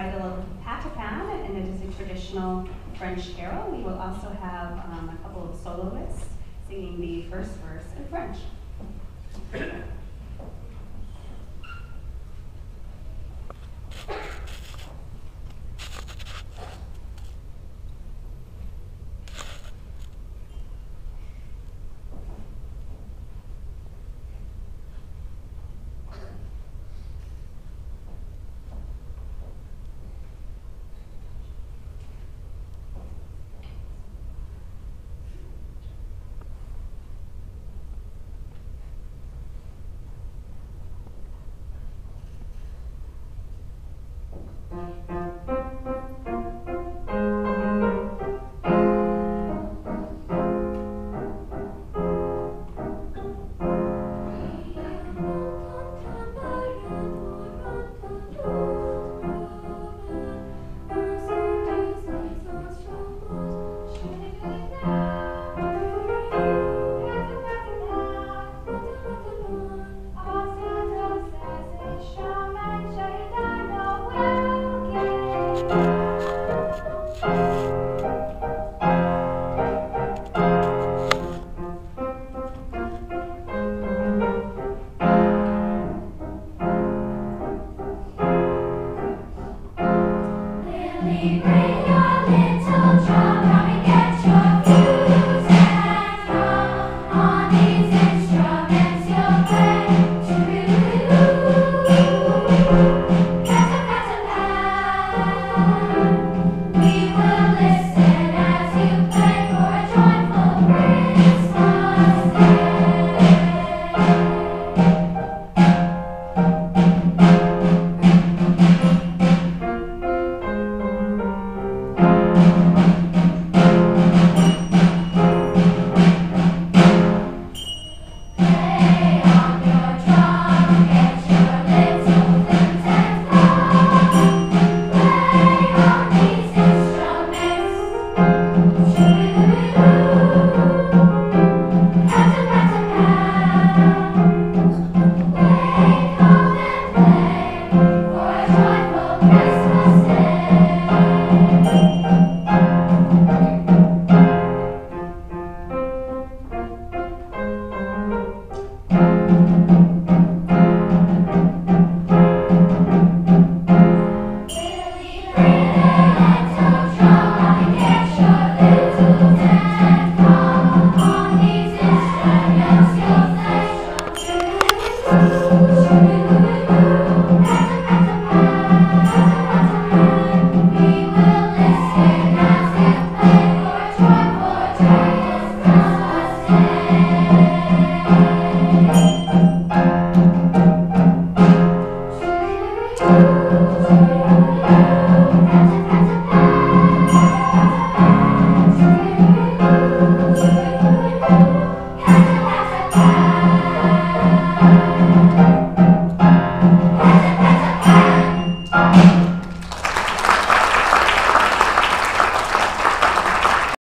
title of Patapan, and it is a traditional French carol. We will also have um, a couple of soloists singing the first verse in French.